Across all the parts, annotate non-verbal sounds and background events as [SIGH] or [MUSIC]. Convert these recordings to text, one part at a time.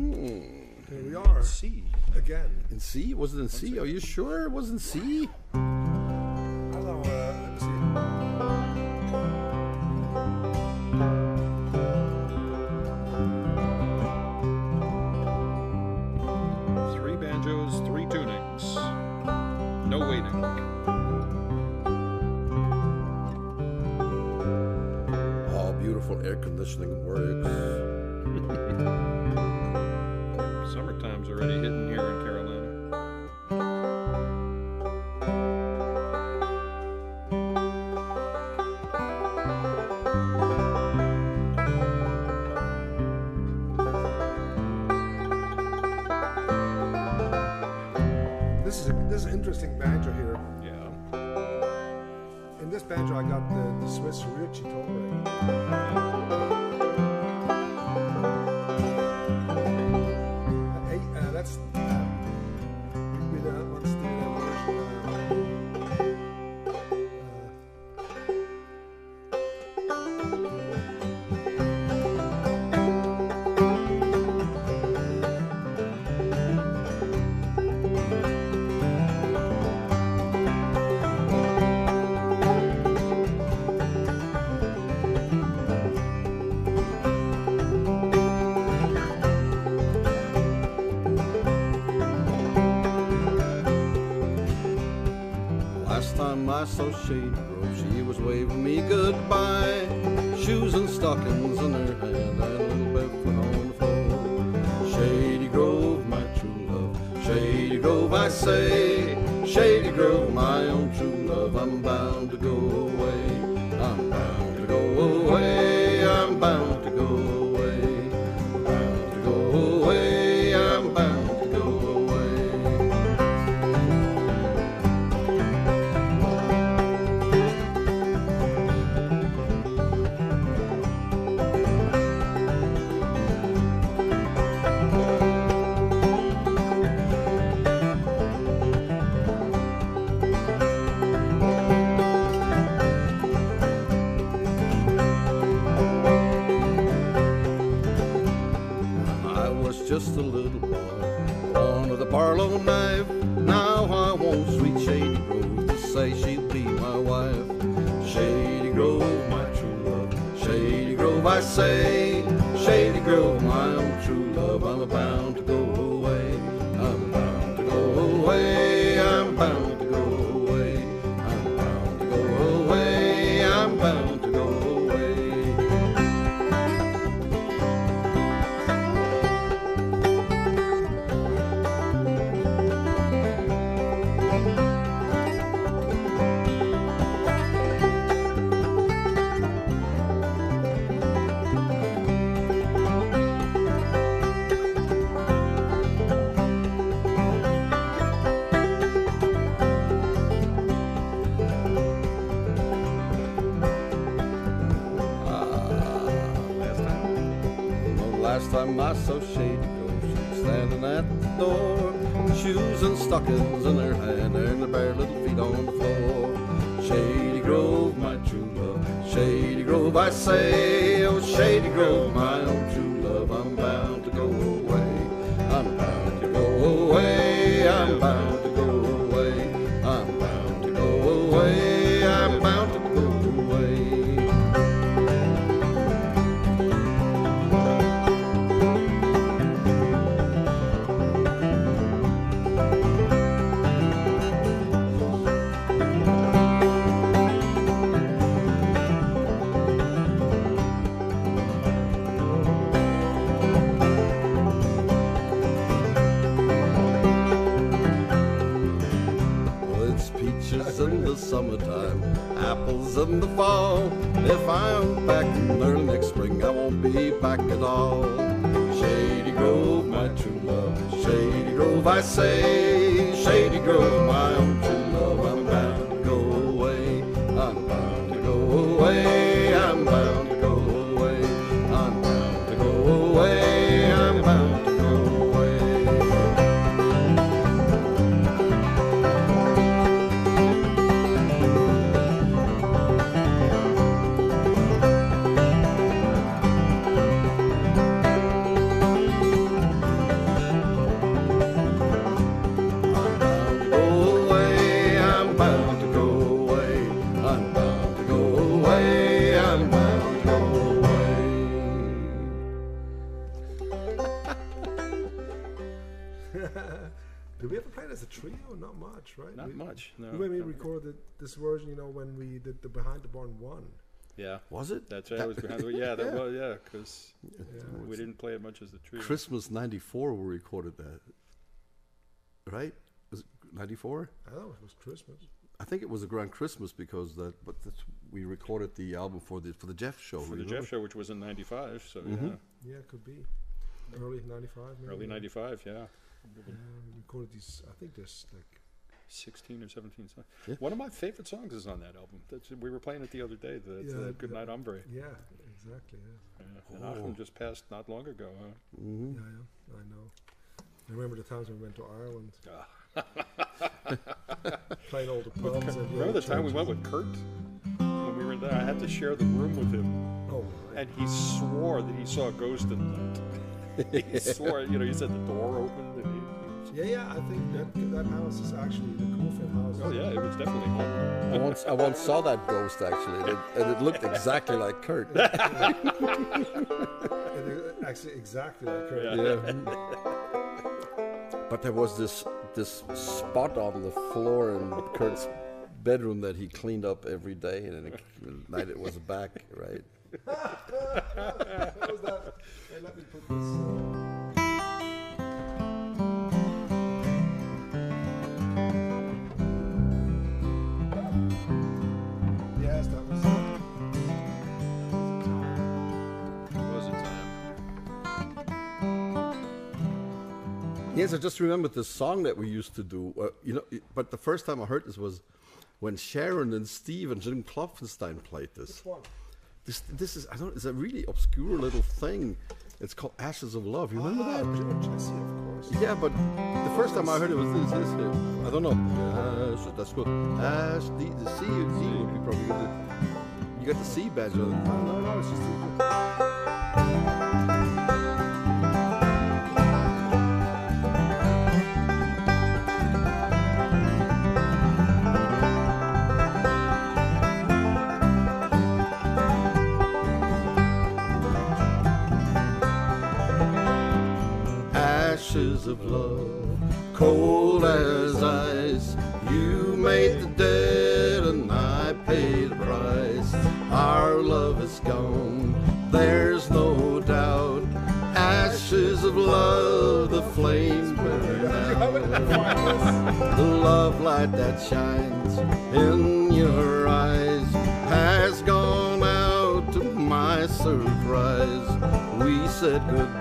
Hmm. Here we are. In C. Again. In C? Was it in C? Are you sure it wasn't C? say, Shady Grove, my own true love, I'm bound to go away. I'm bound to go away. knife. Now I want sweet Shady Grove to say she'll be my wife. Shady Grove, my true love. Shady Grove, I say. Shady Grove, my own true love. I'm about to go I say, oh, Shady Grove, my clouds in the fall. If I'm back early next spring, I won't be back at all. Shady Grove, my true love, Shady Grove, I say, Shady Grove. This version, you know, when we did the Behind the Barn one. Yeah. Was it? That's right. I was behind. the- Yeah, that [LAUGHS] Yeah. was yeah, because Yeah. we didn't play it much as the trio. Christmas '94 we recorded that. Right? Was it '94? I thought it was Christmas. I think it was around Christmas because that. But that's, we recorded the album for the for the Jeff show. for the? Jeff show, which was in '95. So Mhm. Yeah, it could be. Early 95, maybe. early '95. Yeah. Yeah, we recorded these, I think there's like, 16 or 17 songs. Yeah. One of my favorite songs is on that album. That's, we were playing it the other day. The, Yeah, the Good yeah. Night Hombre. yeah, exactly, yeah. Yeah. And Oh. Achim just passed not long ago. Huh? Mhm. Yeah, yeah, I know. I remember the times when we went to Ireland, [LAUGHS] playing all the pubs. Remember the time we went with Kurt? When we were there, I had to share the room with him, Oh, right. and he swore that he saw a ghost in the night. [LAUGHS] he swore, you know, he said the door opened, and he, Yeah, yeah, I think that that house is actually the Coolfin house. oh yeah, it was definitely haunted. I once I once saw that ghost actually, and it, and it looked exactly like Kurt. [LAUGHS] It is actually exactly like her. Yeah. Yeah. But there was this this spot on the floor in Kurt's bedroom that he cleaned up every day, and then at night it was back, right? [LAUGHS] What was that? Hey, let me put this. Uh, Yes, I just remembered the song that we used to do. Uh, you know, it- but the first time I heard this was when Sharon and Steve and Jim Klopfenstein played this. Which one? This this is I don't it's a really obscure little thing. It's called Ashes of Love. You remember ah, that? Jesse, of course. Yeah, but the first time I heard it was this. this. I don't know. Ash, that's good. Ash, the, the C, C would be probably good. You got the C badge on. No, no, no, it's just. Cold as ice. You made the dead and I paid the price. Our love is gone, there's no doubt. Ashes of love, the flames burn out. The love light that shines in your eyes has gone out to my surprise. We said goodbye,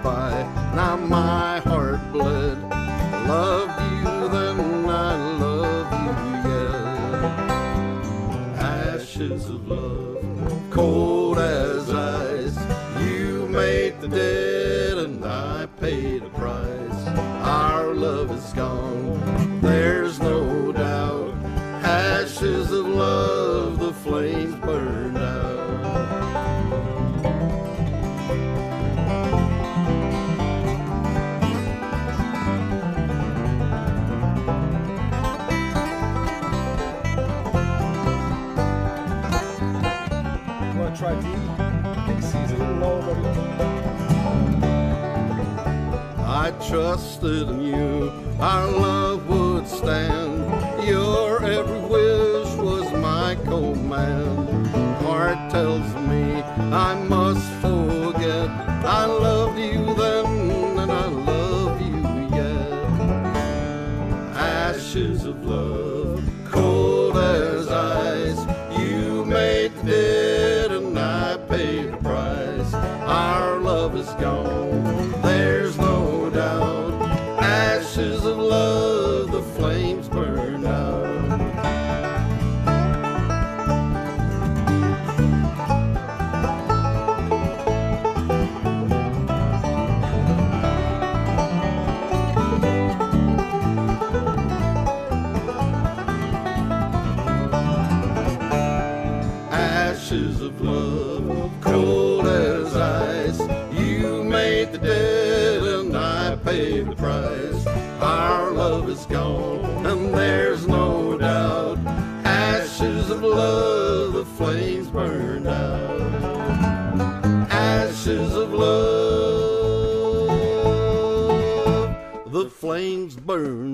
love, cold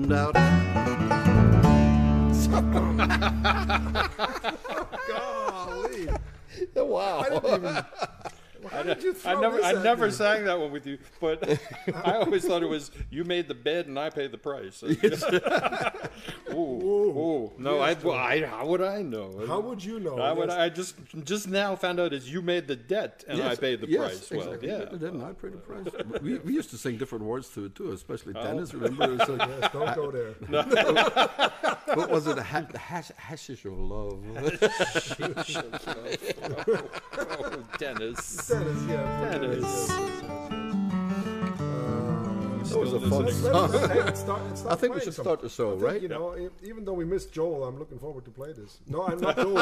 love, the flames burned out. [LAUGHS] Golly. wow. I didn't even. [LAUGHS] How did you throw I never, this I at never sang that one with you, but [LAUGHS] I always thought it was you made the bed and I paid the price. [LAUGHS] ooh, ooh, no, I, well, I, how would I know? How would you know? I would. Yes. I just just now found out is you made the debt and I Yes, paid the yes, price. Well, exactly. yeah. Then I paid the price. We, we used to sing different words to it too, especially Oh. Dennis. Remember? It was like, [LAUGHS] Yes, don't go there. what was it? Ha- the hash, hashish of love. Oh, Dennis. Dennis, yeah. Dennis. Yes, Uh, That was a fun song. let's, [LAUGHS] start, let's start I think we should start the show, right? You know, e- even though we missed Joel, I'm looking forward to play this. No, I'm not Joel.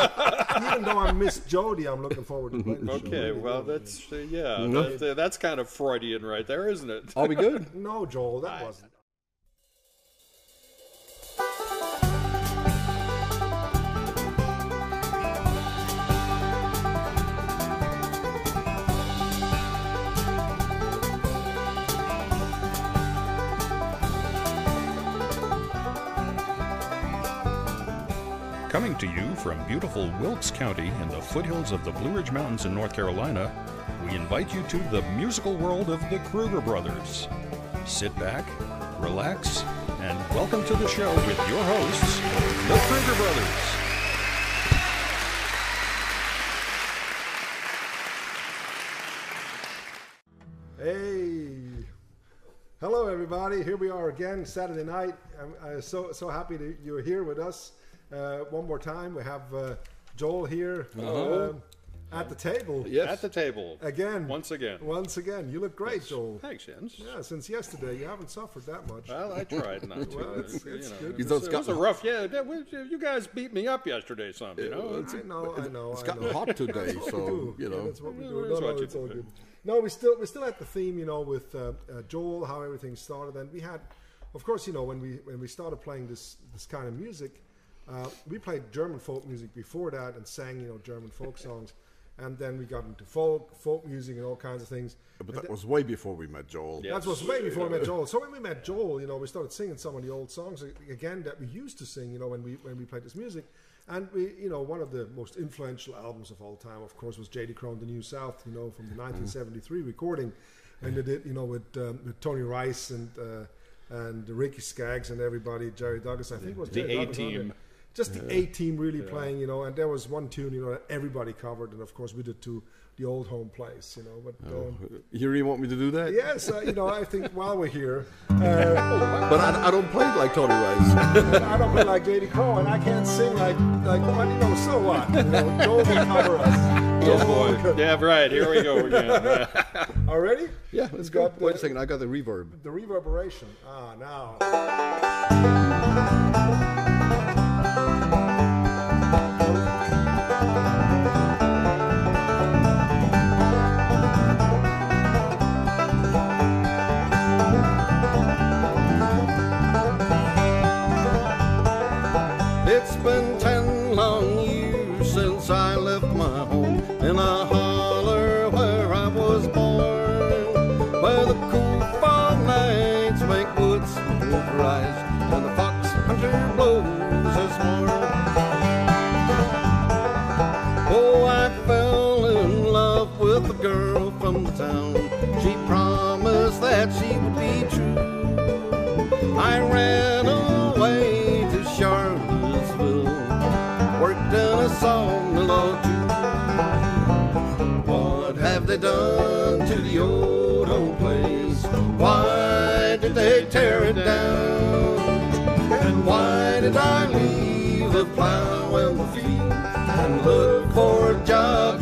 even though I missed Jody, I'm looking forward to play this. Okay, Really well that's uh, yeah, that's, uh, that's kind of Freudian right there, isn't it? Are we good? [LAUGHS] No, Joel, that wasn't. Coming to you from beautiful Wilkes County in the foothills of the Blue Ridge Mountains in North Carolina, we invite you to the musical world of the Kruger Brothers. Sit back, relax, and welcome to the show with your hosts, the Kruger Brothers. Hey, hello everybody. Here we are again, Saturday night. I'm, I'm so so happy that you're here with us. Uh, one more time, we have uh, Joel here um, at the table Yes. At the table again. once again. Once again, you look great, Joel. Thanks, Jens. Yeah, since yesterday, you haven't suffered that much. Well, I tried not to. [LAUGHS] Well, it's- you know, good. it He's was, it was a rough. Yeah, you guys beat me up yesterday, some. You know. I know, I know. It's I gotten hot today, That's what so we do. you Yeah, know. that's what we Yeah, do. that's No, what no, it's all good. No, we still we still at the theme, you know, with uh, uh, Joel, how everything started, and we had, of course, you know, when we when we started playing this this kind of music, uh, we played German folk music before that and sang, you know, German folk songs, and then we got into folk folk music and all kinds of things. But that was way before we met Joel. Yeah. That was way before we met Joel. So when we met Joel, you know, we started singing some of the old songs again that we used to sing, you know, when we when we played this music. And we, you know, one of the most influential albums of all time, of course, was J.D. Crowe, The New South, you know, from the 1973 recording, and they did, you know, with um, with Tony Rice and uh, and Ricky Skaggs and everybody, Jerry Douglas, I think it was The Jerry Douglas A-Team. there. Just the A team really playing, you know, and there was one tune, you know, that everybody covered, and of course we did to the old home place, you know. But um, You really want me to do that? Yes, uh, you know, I think while we're here, [LAUGHS] uh, But I, I don't play like Tony Rice. [LAUGHS] I don't play like J.D. Crowe, and I can't sing like, like well, you know, so what? You know, Joel will cover us. [LAUGHS] Oh boy. Yeah, right. Here we go again. Already? yeah, let's go. got Wait the- a second, I got the reverb. The reverberation. Ah, now. Tear it down? And why did I leave the plow and the field and look for a job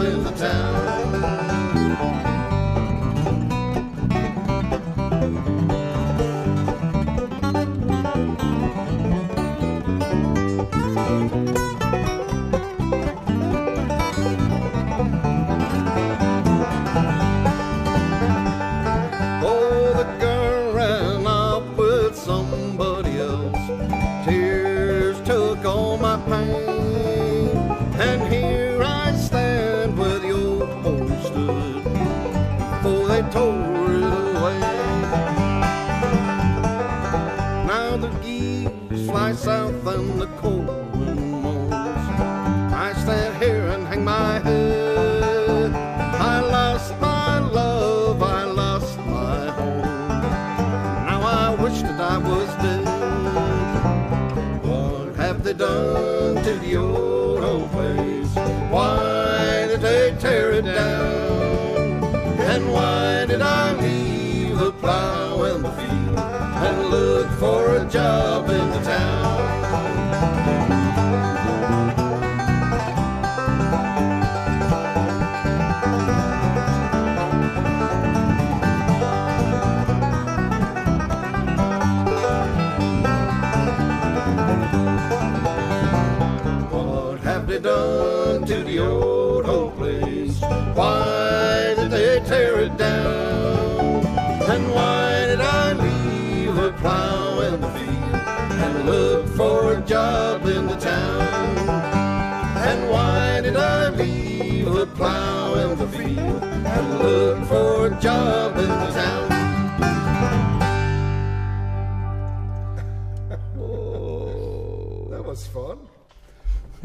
the old place. Why did they tear it down? And why did I leave the plow in the field and look for a job in the town? Job in the town? And why did I leave the plow in the field and look for a job in the town? [LAUGHS] Oh. That was fun.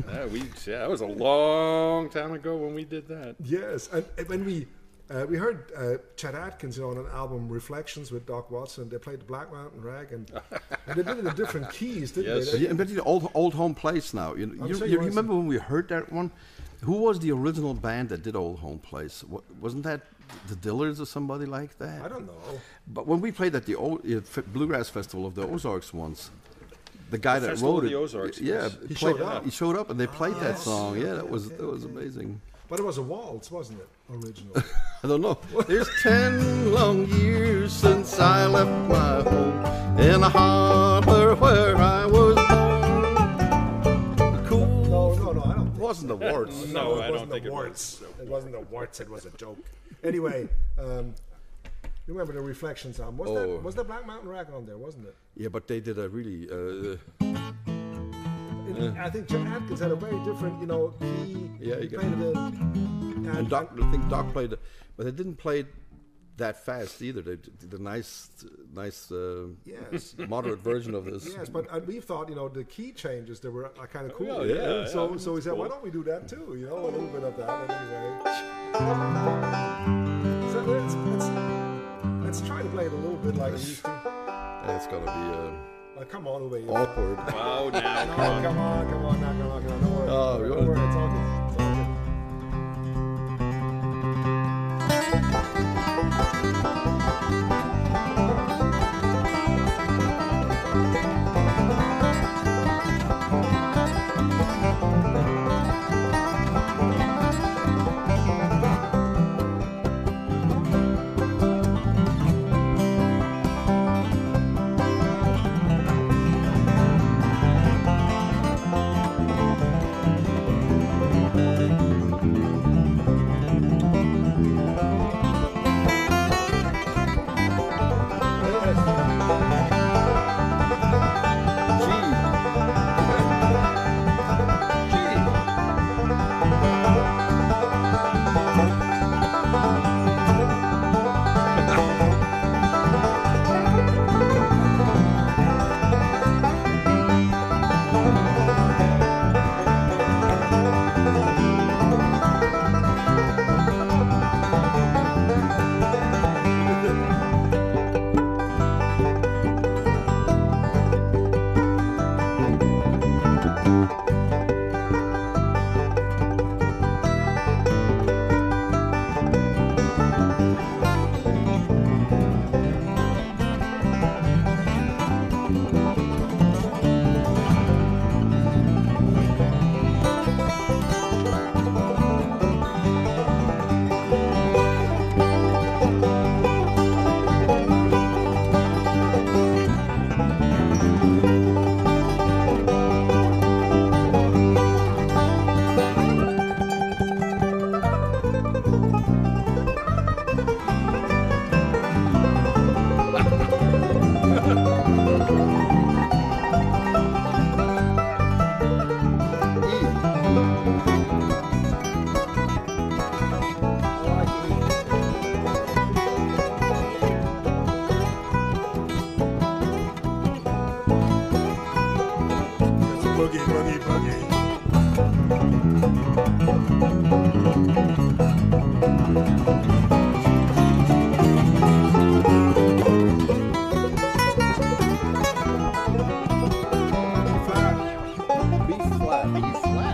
Yeah, we yeah, that was a long time ago when we did that. Yes, and uh, when we uh, we heard uh, Chet Atkins you know, on an album Reflections with Doc Watson, they played the Black Mountain Rag, and, and they did it in different [LAUGHS] keys, didn't Yes. they? Yeah, but the old old home place now. You, I'm you, sure you you remember when we heard that one? Who was the original band that did Old Home Place? Wa- wasn't that the Dillards or somebody like that? I don't know. But when we played at the old uh, F- Bluegrass Festival of the Ozarks once, the guy that wrote of it, the Ozarks, yeah, yes. He played- showed up. He showed up, and they played that yes. song. Yeah, that Okay, was okay, that was okay. amazing. But it was a waltz, wasn't it? Original. [LAUGHS] I don't know. There's ten long years since I left my home in a harbor where I was born. Cool. no, no, no, I don't. It wasn't the warts. No, it I don't wasn't think the it warts. It wasn't the warts. It was a joke. Anyway, um, you remember the Reflections on Was Oh. that was that Black Mountain Rag on there? Wasn't it? Yeah, but they did a really. Uh, And I think Chet Atkins had a very different, you know, he, Yeah, he played it. and Doc, I think Doc played, it, but they didn't play it that fast either. They did a nice, nice, uh, Yes. [LAUGHS] moderate version of this. Yes, but uh, we thought, you know, the key changes they were uh, kind of cool. Oh, yeah, So, yeah, so we said, cool. why don't we do that too? You know, a little bit of that. Anyway, so let's, let's let's try to play it a little bit like we used to. It's gonna be Come on over here. awkward. Wow, now No, come on. come on, come on, now, come on, come on. Don't worry. Oh, don't you worry. wanna- It's all good. It's all good. Flat.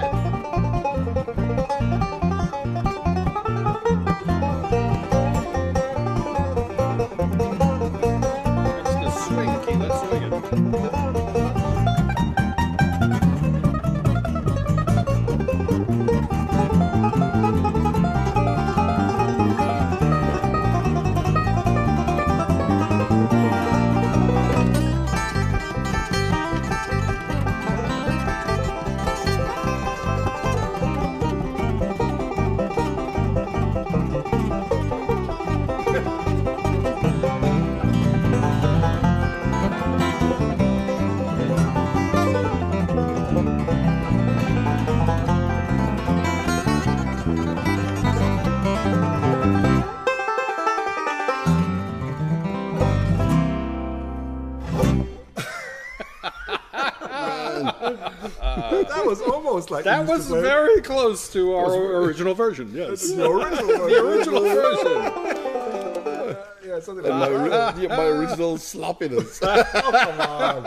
Almost like That was very close to our original version. [LAUGHS] Yes, the original. [LAUGHS] the original version. [LAUGHS] yeah, something My, like ori- that. yeah, my original sloppiness. Oh, come on.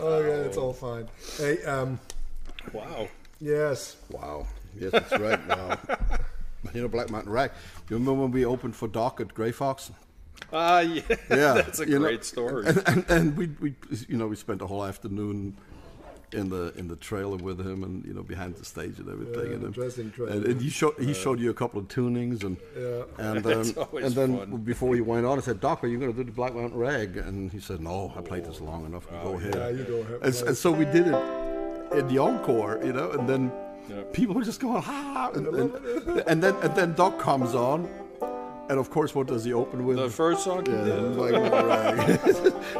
Okay, it's all fine. Hey, um, Wow. yes. wow. Yes, that's right. Wow. You know, Black Mountain Rag. You remember when we opened for Doc at Grey Fox? Ah, yeah. Yeah, That's a you know, great story. And, and, and we, we, you know, we spent the whole afternoon in the in the trailer with him, and you know, behind the stage and everything. Yeah, and, trailer. and, and he showed he showed you a couple of tunings, and Yeah. and [LAUGHS] That's um, and then fun. before he went on, I said, "Doc, are you going to do the Black Mountain Rag?" And he said, "No, I played this long enough. You go ahead." Yeah, you go ahead. And, and so we did it in the encore, you know, and then Yeah. people were just going, "Ha!" And, [LAUGHS] and, and then and then Doc comes on, and of course, what does he open with? The first song. Yeah, Black Mountain Rag.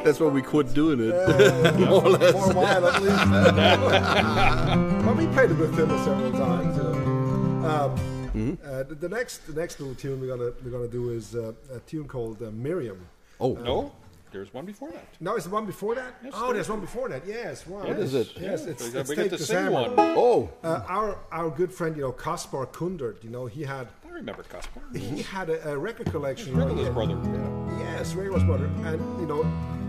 That's why we quit doing it. [LAUGHS] More or less. For a while at least. [LAUGHS] but we played it with him several times. You know. um, Mm-hmm. uh, the, the next the next little tune we're gonna we're gonna do is uh, a tune called uh, Mirjam. oh, No, there's one before that. No, it's the one before that? Yes, oh, there's one before that. Yes. Wow. What is it? Yes, it's, So it's we Take get to This sing one. oh, Uh, our our good friend, you know, Kaspar Kundert. You know, he had I remember Kaspar. he had a, a record collection. you know, Regular's and- brother. Yes, Regular's brother. And, you know,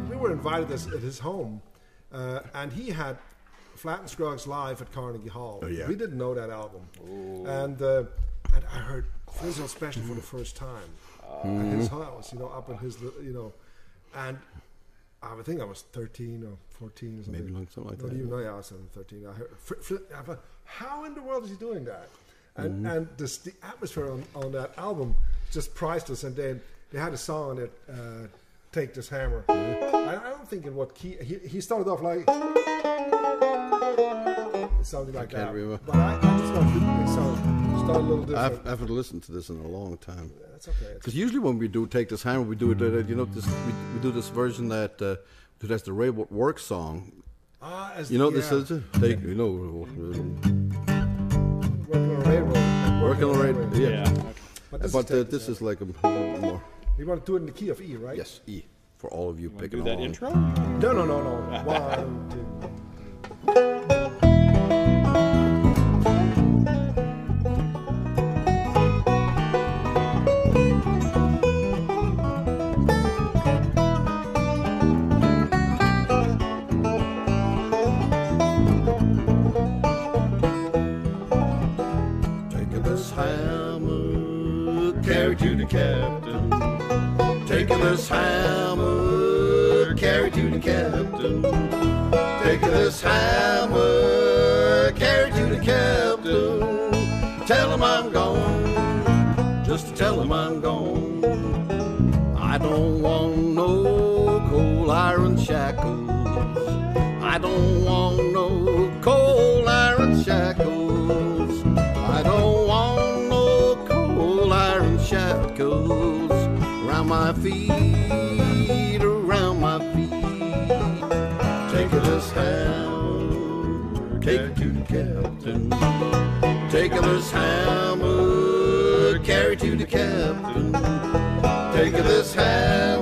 we were invited as, at his home, uh, and he had Flatt and Scruggs live at Carnegie Hall. Oh, yeah. We didn't know that album. And, uh, and I heard Frizzle Special for the first time at his house, you know, up in his, li- you know, and I would think I was 13 or 14 or something. Maybe like something like Not that, even, no, yeah, I was 13. I heard, fr- fr- I thought, how in the world is he doing that? And Mm-hmm. and this, the atmosphere on, on that album just priceless. And then they had a song on it, uh, "Take This Hammer." I, I don't think in what key he, he started off like something like can't that. remember. But I, I just thought it sounded started a little different. I've, I haven't listened to this in a long time. That's okay. Because usually when we do Take This Hammer, we do it, uh, you know, this, we, we do this version that, uh, that's the Ray Work song. Ah, as You know, yeah, this is, take, you know, working on a railroad. Working on a railroad, yeah. Yeah. But this, but is, uh, this This is like a little more, You want to do it in the key of E, right? yes, E, for all of you Want to picking do that along. intro? No, no, no, no. One, two. [LAUGHS] captain. Taking this hammer, carry to the captain. Taking this hammer, carry to the captain. Tell him I'm gone, just to tell him I'm gone. I don't want no cold iron shackles. I don't want no feet, around my feet. Take this hammer, take it to the captain. Take this hammer, carry to the captain. Take this hammer,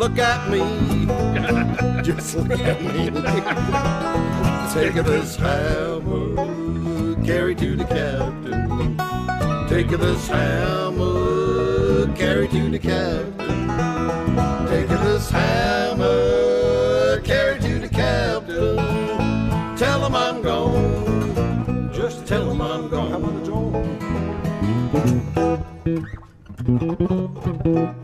look at me, [LAUGHS] just look at me. Take this hammer, carry to the captain. Take this hammer, carry to the captain. Take this hammer, carry to the captain. Tell him I'm gone. Just tell him I'm gone. Gone. on, Joel.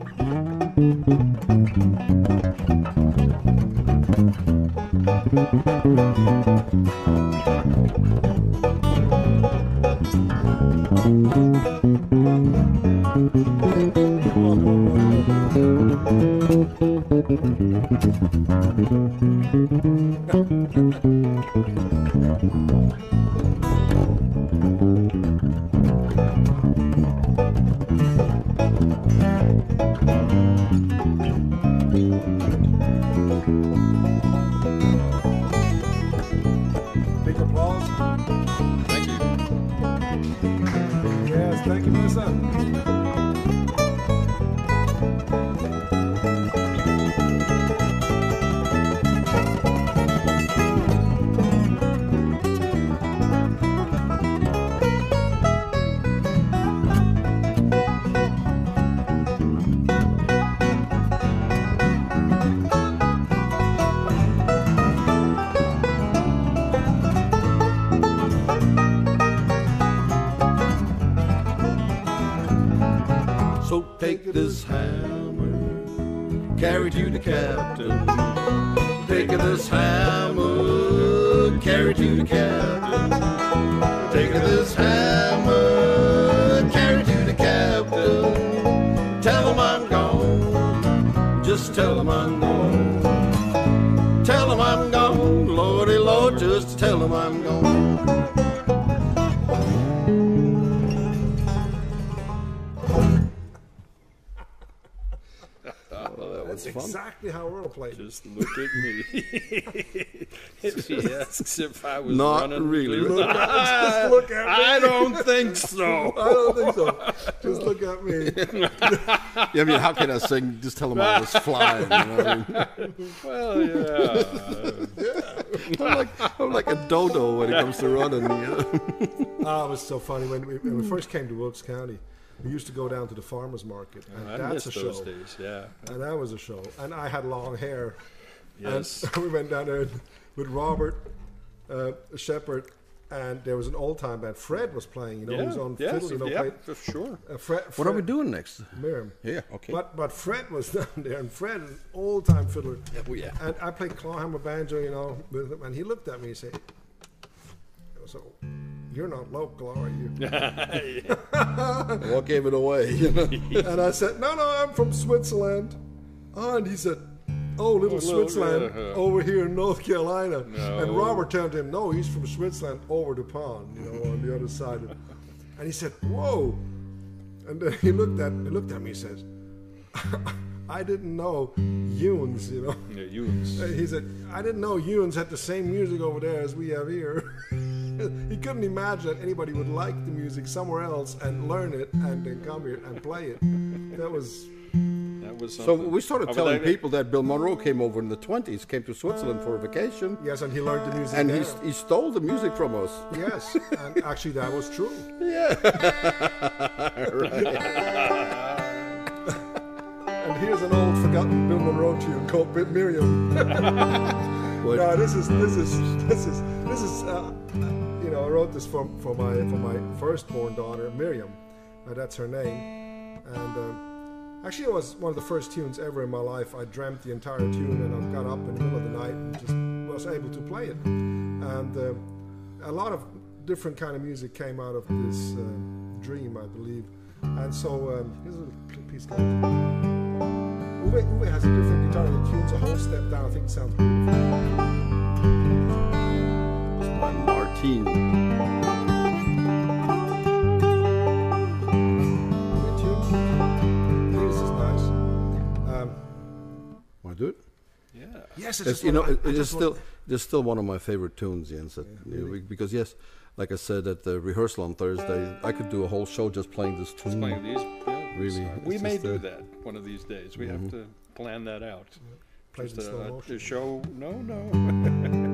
Captain. Take this hammer, carry to the captain. Tell him I'm gone, just tell him I'm gone. Tell him I'm gone, Lordy Lord, just tell him I'm gone. That's exactly how Earl played. Just look at me. [LAUGHS] [LAUGHS] if asks if I was Not running, really. please- Look at, [LAUGHS] just look at me. I don't think so. [LAUGHS] I don't think so. Just look at me. Yeah, I mean, how can I sing? Just tell them I was flying. You know what I mean? Well, yeah. I'm like I'm like a dodo when it comes to running. You know? Oh, it was so funny when we, when we first came to Wilkes County. We used to go down to the farmers market, and oh, I that's miss a those show. days. Yeah. And that was a show. And I had long hair. Yes. And we went down there with Robert uh, Shepard, and there was an old time band. Fred was playing. You know, he was on Yes. fiddle. You know, yeah. played, For sure. uh, Fred, What are we doing next? Mirjam. Yeah, okay. But but Fred was [LAUGHS] down there, and Fred is an old time fiddler. oh, yeah. And I played clawhammer banjo, you know, with him, and he looked at me and said, "So, you're not local, are you?" [LAUGHS] What gave it away? You [LAUGHS] know? and I said, "No, no, I'm from Switzerland." Oh, and he said, "Oh, little Oh, little- Switzerland yeah, yeah. over here in North Carolina." No. And Robert turned to him, "No, he's from Switzerland over the pond, you know, on the other side." Of, [LAUGHS] and he said, "Whoa!" And then he looked at he looked at me and says, "I didn't know Ewans, you know." Yeah. Uh, He said, I didn't know Ewans had the same music over there as we have here. [LAUGHS] he couldn't imagine that anybody would like the music somewhere else and learn it and then come here and play it. That was, That was So something. we started I would telling like- people that Bill Monroe came over in the 20s, came to Switzerland for a vacation, yes, and he learned the music and there. he, he stole the music from us. yes, and [LAUGHS] actually that was true. Yeah. [LAUGHS] And here's an old forgotten Bill Monroe tune called Bit Mirjam. [LAUGHS] What? No, this is this is this is this is uh, you know I wrote this for for my for my firstborn daughter Mirjam, uh, that's her name, and um, actually it was one of the first tunes ever in my life. I dreamt the entire tune and I got up in the middle of the night and just was able to play it, and uh, a lot of different kind of music came out of this uh, dream, I believe, and so um, here's a little piece. Uwe, Uwe has a different guitar that tunes a whole step down. I think it sounds beautiful. Martine. Uwe tune. This is nice. Well, do it? Yeah. Yes, It's, just you know, one- it, I it is just still want- it's still one of my favorite tunes, Jens. That, you know, because yes, like I said at the rehearsal on Thursday, I could do a whole show just playing this tune. Playing these. Yeah, Really, we may do uh, that one of these days. We have to plan that out. Play it Just in slow a, motion. a show. No, no. [LAUGHS]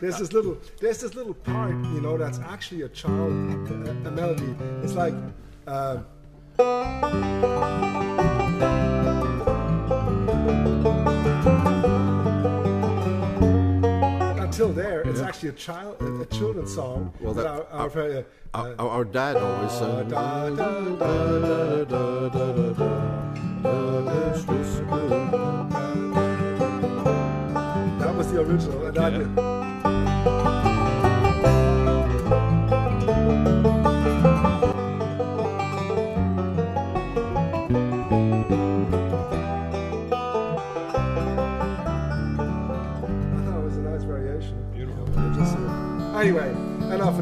there's this little there's this little part you know that's actually a child a, a melody it's like uh, until there, it's yeah. actually a child, a, a children's song. Well, that, our, our, our, uh, our, our dad always sang. That was the original, and yeah. I did.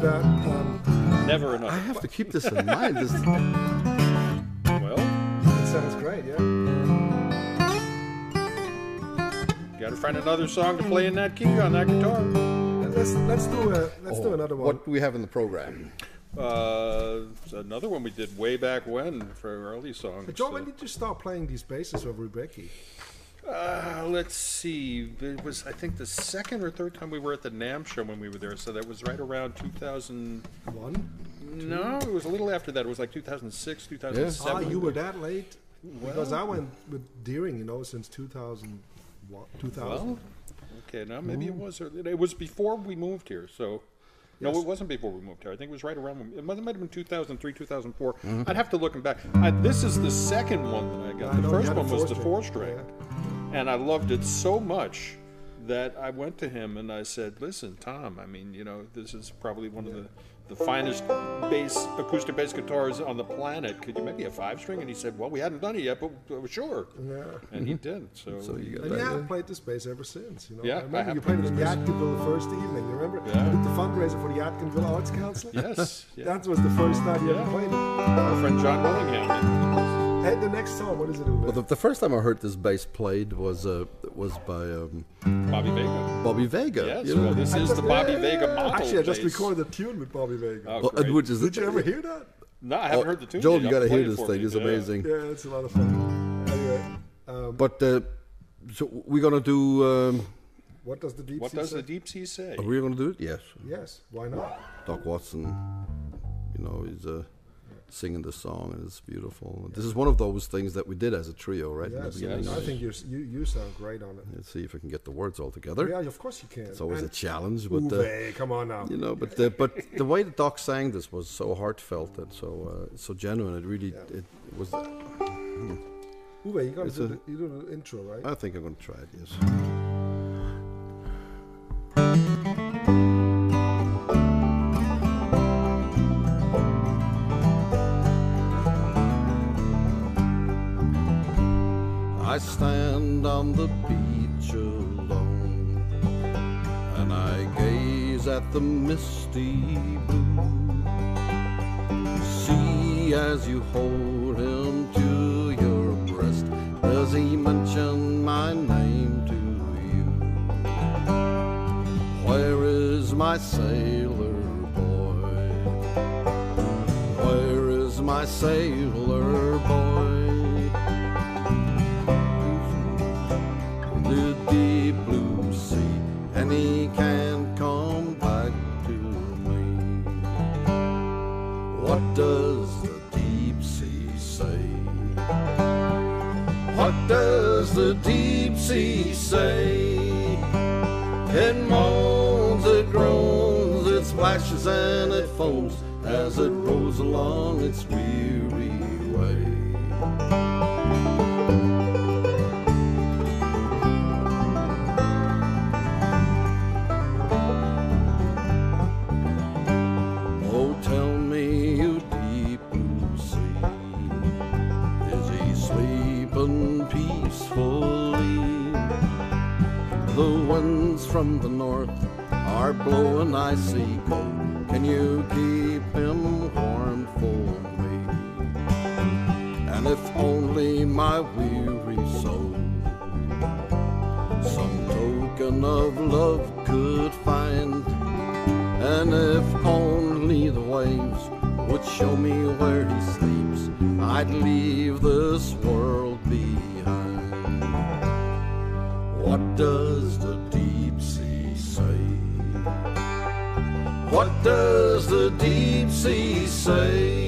Enough of. Um, Never enough. I have to keep this in mind. This, [LAUGHS] Well, it sounds great, yeah. got to find another song to play in that key on that guitar. Let's let's do a let's do another one. what do we have in the program? Uh, another one we did way back when for early songs. But Joe, uh, when did you start playing these basses over Ribbecke? Uh, let's see. It was, I think, the second or third time we were at the NAMM show when we were there. So that was right around 2000. One? No, it was a little after that. It was like 2006, 2007. Ah, 2007. you were that late? Because I went with Deering, you know, since 2001. 2000. Well, Okay, now maybe it was. early- It was before we moved here, so. No, Yes. it wasn't before we moved here. I think it was right around. When, it might might have been 2003, 2004. I'd have to look back. I, this is the second one that I got. I the know, you first had one was the four-string. four string, Yeah. And I loved it so much that I went to him and I said, "Listen, Tom. I mean, you know, this is probably one of the the finest bass acoustic bass guitars on the planet. Could you maybe me a five string?" And he said, "Well, we hadn't done it yet, but uh, sure." Yeah. And he did. So, So you got And that. you yeah. have played this bass ever since, you know. Yeah, I I remember have you played it played in. Yadkinville the first evening. You remember? Yeah. You did the fundraiser for the Yadkinville Arts Council. yes, [LAUGHS] yeah. That was the first time you Yeah. ever played it. our friend John Willingham. Hey, the next song, what is it? Well, the, the first time I heard this bass played was uh, was by um, Bobby Vega. Bobby Vega. Yes, you know? well, this I is just- the Bobby yeah, Vega yeah, yeah. model. Actually, I just bass. recorded a tune with Bobby Vega. Oh, Well, which is Did you ever hear that? No, I haven't Oh, heard the tune. Joel, yet. you have got to hear this thing. me. It's Yeah. amazing. Yeah, it's a lot of fun. Anyway, um, But uh, so we're gonna do. Um, what does the deep What sea does say? the deep sea say? are we gonna do it? Yes. Yes, why not? Doc Watson, you know, is uh, singing the song, and it's beautiful. This is one of those things that we did as a trio, right? Yes, yes. I think you're, you you sound great on it. Let's see if I can get the words all together. Yeah, of course you can. It's always a challenge, but uh, come on now. you know, but the, but the way the Doc sang this was so heartfelt and so uh, so genuine. It really Yeah. it was. Uwe, you gotta do a- the, you do the intro, right? I think I'm gonna try it. Yes. I stand on the beach alone and I gaze at the misty blue. See as you hold him to your breast, does he mention my name to you? Where is my sailor boy? Where is my sailor can't come back to me. What does the deep sea say? What does the deep sea say? It moans, it groans, it splashes and it foams as it rolls along its weary from the north are blowing icy cold. Can you keep him warm for me? And if only my weary soul some token of love could find. And if only the waves would show me where he sleeps, I'd leave this world behind. What does does the deep sea say?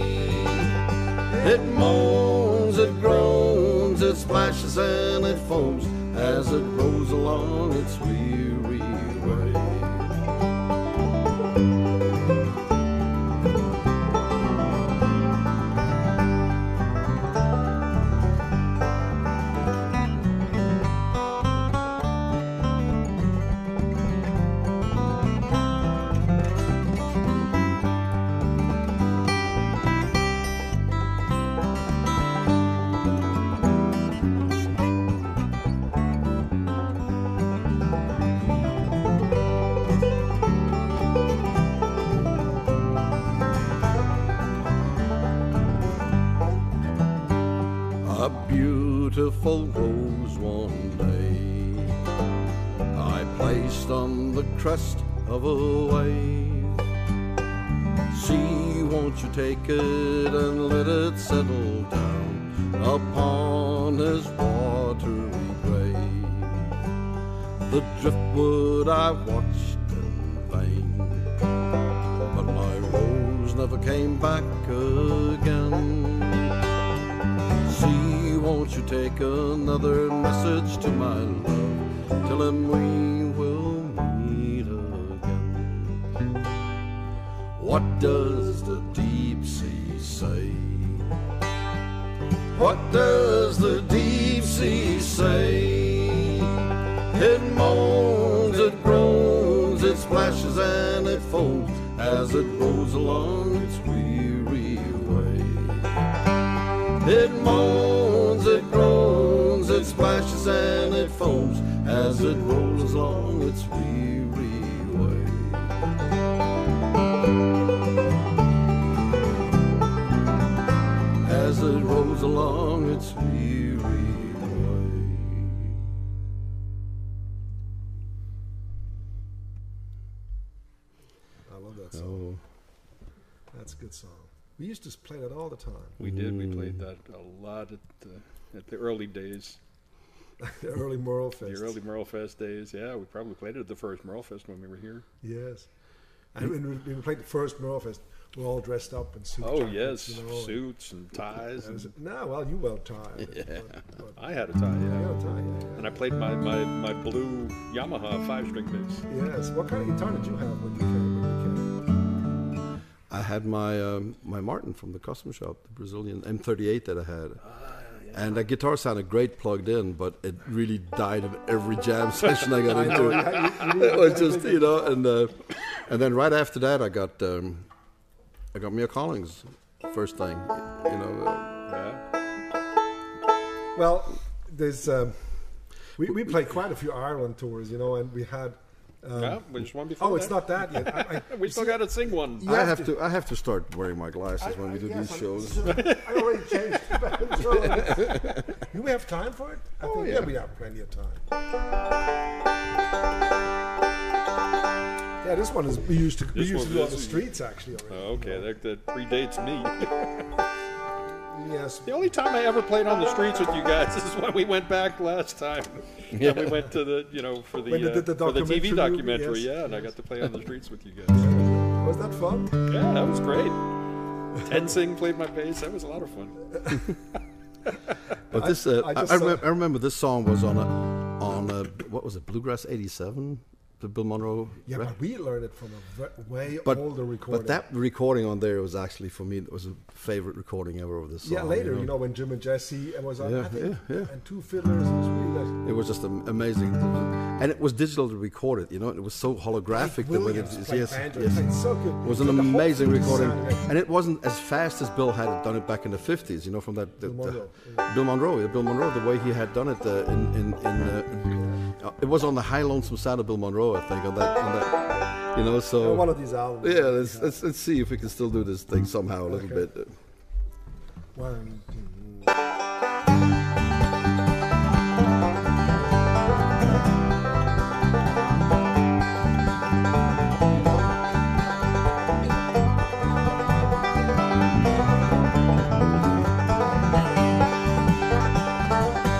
It moans, it groans, it splashes and it foams as it rolls along its weary beautiful rose one day I placed on the crest of a wave. See, won't you take it and let it settle down upon his watery grave? The driftwood I watched in vain, but my rose never came back again take another message to my love. Tell him we will meet again. What does the deep sea say? What does the deep sea say? It moans, it groans, it splashes and it folds as it goes along its weary way. It moans splashes and it foams as it rolls along its weary way. As it rolls along its weary way. I love that song. Oh, That's a good song. We used to play that all the time. We did. We mm. played that a lot at the, at the early days, [LAUGHS] the early Merle Fest. the early Merle Fest days. Yeah, we probably played it at the first Merle Fest when we were here. Yes. And when we, we played the first Merle Fest, we're all dressed up in suits. Oh jackets, yes, you know, suits and ties. and- And no, well, you were tied. [LAUGHS] But, but, I had a tie. you Yeah. had a tie, yeah, yeah. And I played my, my, my blue Yamaha five string bass. Yes. What kind of guitar did you have when you came? When you came? I had my um, my Martin from the custom shop, the Brazilian M38 that I had. And that guitar sounded great plugged in, but it really died in every jam [LAUGHS] session I got into. you had- you- you [LAUGHS] it was just you know, and uh, and then right after that, I got um, I got Mia Collins, first thing, you know. Uh, Yeah. Well, there's um, we we played quite a few Ireland tours, you know, and we had. Um, yeah, which one before oh, it's that? not that yet. I, I, [LAUGHS] We still got to sing one. I have have to- to I have to start wearing my glasses when we do yes, these I'm- shows. I already changed the banjo. Do we have time for it? I Oh, think, yeah. we have plenty of time. Yeah, this one is we used to we This used to one- do on the streets actually already. Oh, okay, that, that predates me. [LAUGHS] Yes. The only time I ever played on the streets with you guys is when we went back last time. [LAUGHS] Yeah. we went to the, you know, for the, uh, did the for the documentary TV movie, documentary. yes, yeah, and I got to play on the [LAUGHS] streets with you guys. Was that fun? Yeah, that was great. [LAUGHS] Ted Singh played my bass. That was a lot of fun. But this, uh, I I, just I, saw- remember, I remember this song was on a, on a, what was it, Bluegrass '87, the Bill Monroe. Yeah, but we learned it from a way but, older recording. but that recording on there was actually for me it was a favorite recording ever of this song. yeah, later, you know, when Jim and Jesse and was on, Yeah, I think, yeah, yeah. and two fiddlers, it was really nice. It was just amazing, and it was digitally recorded. You know, it was so holographic the way that played yes, yes. so. It was an The amazing recording, and it wasn't as fast as Bill had done it back in the fifties. You know, from that the, Bill the- Monroe, Bill Monroe, Bill Monroe, the way he had done it uh, in in, in uh, uh, it was on the high lonesome Side of Bill Monroe, I think, on that, on that you know. So one of these albums. yeah, let's, let's let's see if we can still do this thing somehow a little Okay. bit. One, two.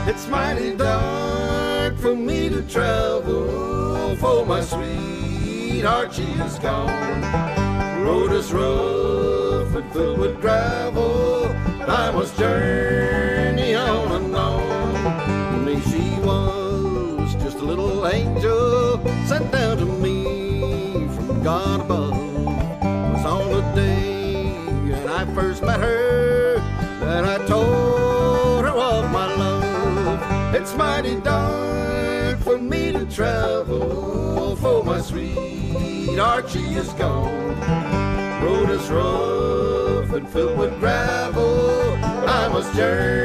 It's mighty dark for me travel, for my sweetheart she is gone. Road is rough and filled with gravel. I must journey on and on. Me, she was just a little angel sent down to me from God above. It was on the day when I first met her that I told her of my love. It's mighty dark for me to travel, for my sweet Archie is gone. Road is rough and filled with gravel. I must journey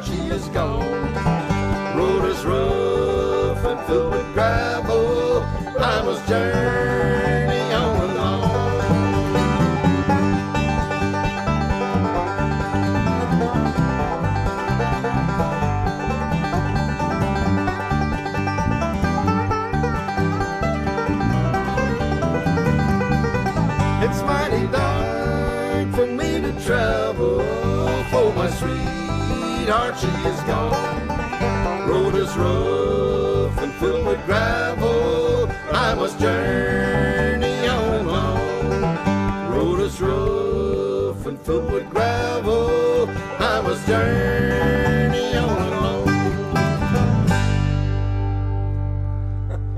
she is gone. Road is rough and filled with gravel. I must journey I journey on alone.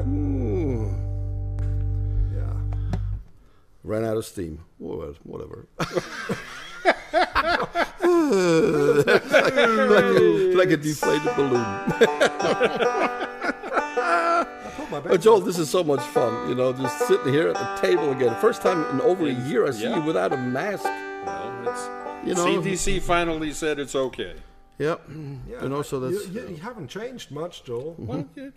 Ooh, Yeah. ran out of steam. Well, whatever. [LAUGHS] like, a, like a deflated balloon. Put [LAUGHS] my But. Joel, this is so much fun, you know, just sitting here at the table again. First time in over a year I see Yeah. you without a mask. Well, it's, You know, CDC finally said it's okay. Yep. Yeah, you know, so you- that's you, you haven't changed much, Joel. Well, yeah,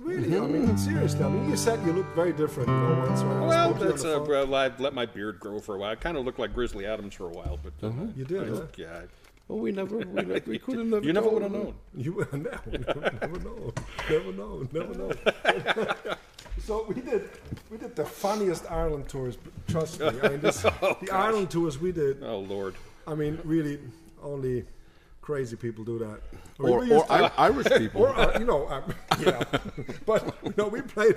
Really, I mean, seriously. I mean, you said you look very different, you know, once when I well spoke to you on that's the uh, well, I let my beard grow for a while. I kind of looked like Grizzly Adams for a while, but uh, You did, huh? yeah, well, we never, we, never, we could have never. [LAUGHS] you never would have known. You [LAUGHS] no, never know, never know, never know. [LAUGHS] so we did, we did the funniest Ireland tours. Trust me. I mean, this, [LAUGHS] the Ireland tours we did. Oh Lord. I mean, really, only crazy people do that. I mean, Or, or to- Irish people. or uh, you know, um, [LAUGHS] yeah. but you know, we played,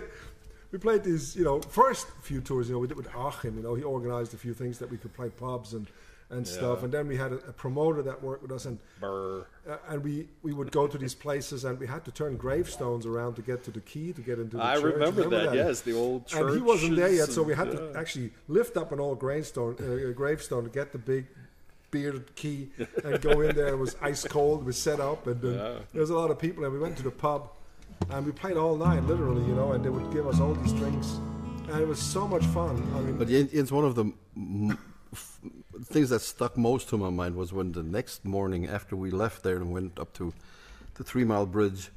we played these, you know, first few tours. You know, we did with Achim. You know, he organised a few things that we could play pubs and and stuff. And then we had a, a promoter that worked with us, and Burr. uh, and we we would go to these places, and we had to turn gravestones around to get to the key to get into the I church. remember, that, Yes, the old church. And he wasn't there yet, so we had and, to actually lift up an old gravestone, uh, a gravestone to get the big bearded key [LAUGHS] and go in there. It was ice cold. It was set up, and uh, Yeah. there was a lot of people. And we went to the pub, and we played all night, literally, you know. And they would give us all these drinks, and it was so much fun. I mean, But it's one of the f- things that stuck most to my mind was when the next morning after we left there and went up to the Three Mile Bridge,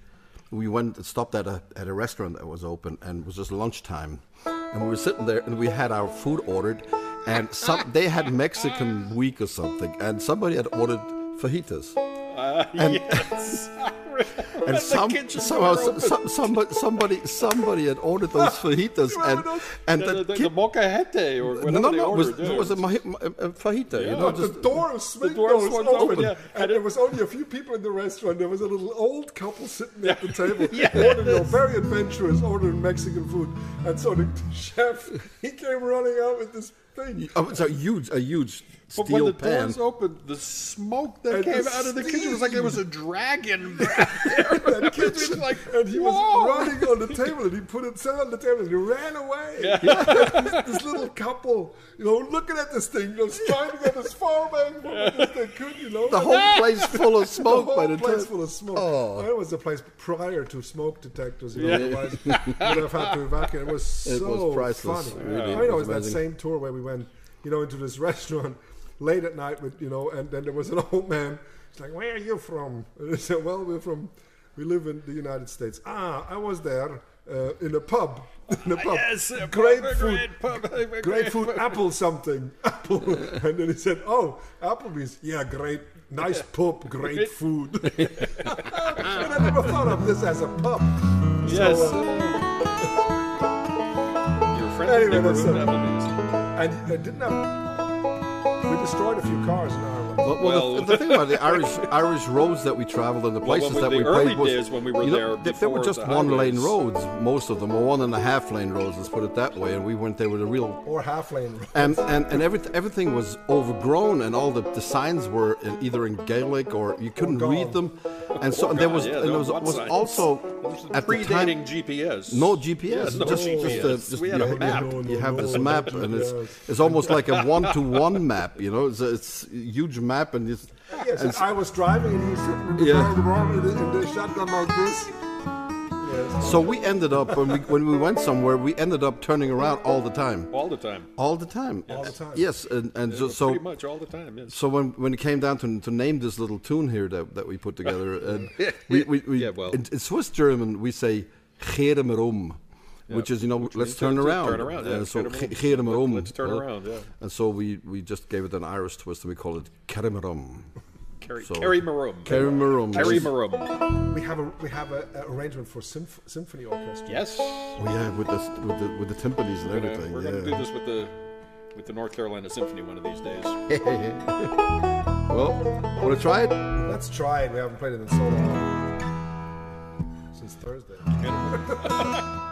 we went and stopped at a at a restaurant that was open and it was just lunchtime, and we were sitting there and we had our food ordered, and some they had Mexican week or something, and somebody had ordered fajitas. [LAUGHS] and yes. [LAUGHS] and some, somehow some, somebody somebody somebody had ordered those [LAUGHS] fajitas and and the, the, the, kid- the or whatever no, they no, it was, it was a, a fajita, you Yeah. know, the door was swing door door was open, open, yeah. and And there it- was only a few people in the restaurant. There was a little old couple sitting at the table, ordering, very adventurous, ordering Mexican food. And so the chef, he came running out with this thing. oh, it's a huge, a huge But when the pan. doors opened, the smoke that And came out of the kitchen was like there was a dragon back [LAUGHS] [LAUGHS] that there. kitchen, like, and he whoa. was running on the table, and he put it sat on the table, and he ran away. [LAUGHS] this, this little couple, you know, looking at this thing, you know, trying to get as far away from it as they could, you know. the whole place full of smoke. the smoke whole by the place time. full of smoke. Oh. That was the place prior to smoke detectors. You know, Yeah. otherwise we would have had to evacuate. It was It so was priceless, funny. really, I it know was it's that same tour where we went, you know, into this restaurant late at night with, you know, and then there was an [LAUGHS] old man. He's like, "Where are you from?" And I said, "Well, we're from, we live in the United States." Ah, I was there uh, in a pub. [LAUGHS] In a pub. Yes, a great pub, food. great pub, a great Great [LAUGHS] food, apple something. Apple. And then he said, Oh, Applebee's. Yeah, great. Nice pub, great food. and I never thought of this as a pub. Yes. So, uh, Your friend Anyway, never that's moved it. Applebee's. and I didn't have. We destroyed a few cars in Ireland. Well, well, Well- the, the thing about the [LAUGHS] Irish Irish roads that we traveled and the places when that we- we early played was days when we were you know, there they, they were just the one lane roads, most of them, or one and a half lane roads. Let's put it that way. And we went there with a real Or half lane. and and, and every, everything was overgrown and all the, the signs were in, either in Gaelic or you couldn't gone. read them and so and there was [LAUGHS] Yeah, and there was, was also This was at the time GPS. no GPS no just, GPS. just, uh, just We had you, a have- map. No, no, you have this [LAUGHS] map and it's it's almost like a one to one map you know it's it's a huge map and it's Yes, and I was driving and he was sitting in the, Yeah. car in the, in the shotgun like this. Yes. so we ended up when we when we went somewhere we ended up turning around all the time All the time. all the time All the time. yes and and so, so Pretty much all the time, yes. So when when it came down to to name this little tune here that, that we put together, [LAUGHS] and we, we, we Yeah, well. in, in Swiss German we say "Geer me rum," which is you know let's turn to- to around. turn around, yeah, Uh, so geer me rum. "Geer me rum." Let's turn well, around, yeah. And so we we just gave it an Irish twist and we call it "Kerry me rum." Carry, So- carry. Kerry me rum. Carry. We have a we have a, a arrangement for symph- symphony orchestra. Yes. Oh, yeah, with the with the with the timpanis and We're gonna, everything. we're gonna do this with the with the North Carolina Symphony one of these days. [LAUGHS] Well, want to try it? Let's try it. We haven't played it in so long. Since Thursday. [LAUGHS]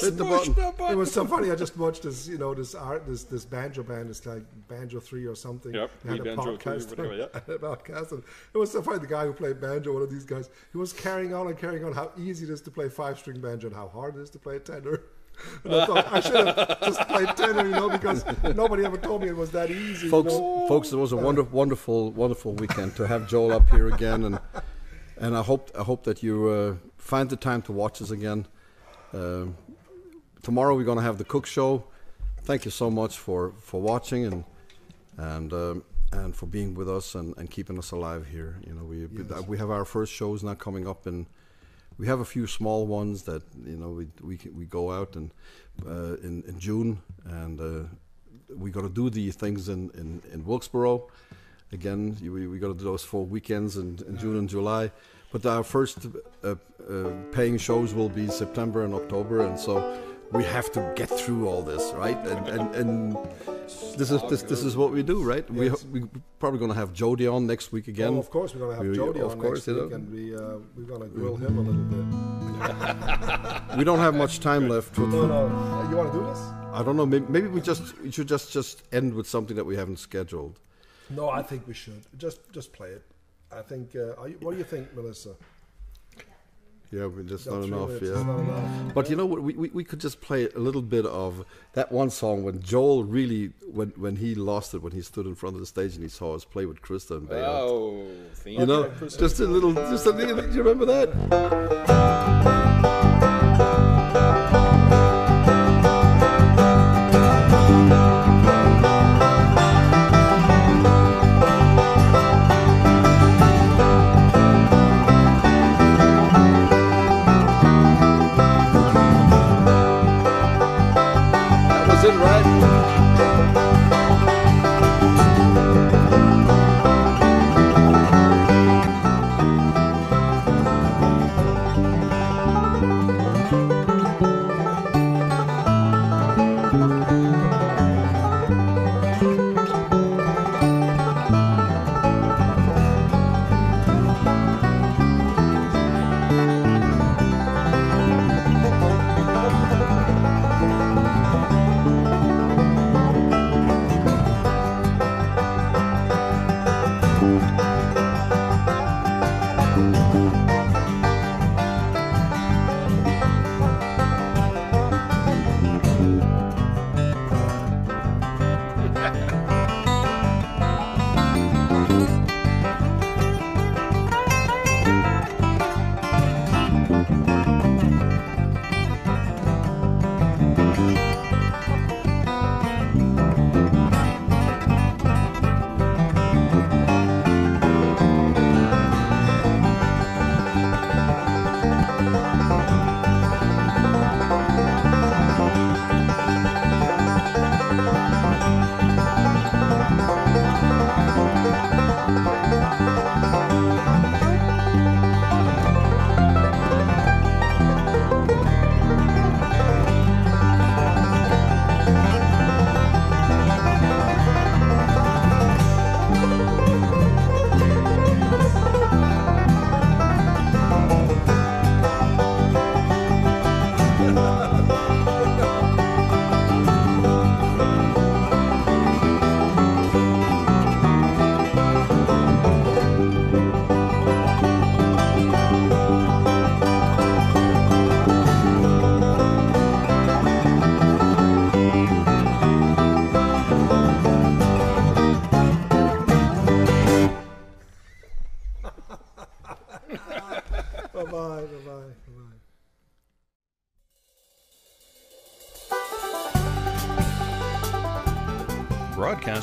button, Max, hit the button. It was so funny. I just watched this, you know, this art, this this banjo band. It's like Banjo Three or something. Yep, They had a Banjo 3 whatever, [LAUGHS] yeah. had a podcast, and it was so funny. The guy who played banjo, one of these guys, he was carrying on and carrying on how easy it is to play five string banjo and how hard it is to play a tenor. [LAUGHS] And I thought I should have just played tenor, you know, because nobody ever told me it was that easy. you folks, know. folks, it was a wonder, wonderful, wonderful weekend to have Joel up here again, and and I hope I hope that you uh, find the time to watch us again. Um tomorrow we're going to have the Cook Show. Thank you so much for for watching and and um, and for being with us and, and keeping us alive here. You know, we we have our first shows now coming up and. We have a few small ones that you know we we we go out and uh, in in June and uh, we got to do the things in, in, in Wilkesboro. Again, we, we got to do those four weekends in, in June and July. But our first uh, uh, paying shows will be September and October. And so we have to get through all this, right? And and, and this is this, this is what we do, right? We Yes. we probably going to have Jody on next week again. Oh, of course, we're going to have We- Jody of on course, next week, know. and we uh, we're going to grill him a little bit. [LAUGHS] We don't have much time left. No, no, uh, you want to do this? I don't know. Maybe, maybe we just we should just just end with something that we haven't scheduled. No, I think we should just just play it. I think. Uh, are you, what do you think, Melissa? Yeah, we just not enough. minutes, Yeah. not enough. But you know what? We, we, we could just play a little bit of that one song when Joel really when when he lost it when he stood in front of the stage and he saw us play with Krista and Bayard. Oh, you know, just a little, just a little. Do you remember that? That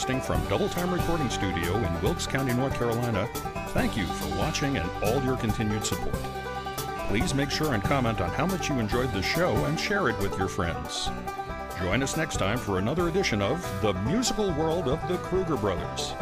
Broadcasting from Double Time Recording Studio in Wilkes County, North Carolina, thank you for watching and all your continued support. Please make sure and comment on how much you enjoyed the show and share it with your friends. Join us next time for another edition of The Musical World of the Kruger Brothers.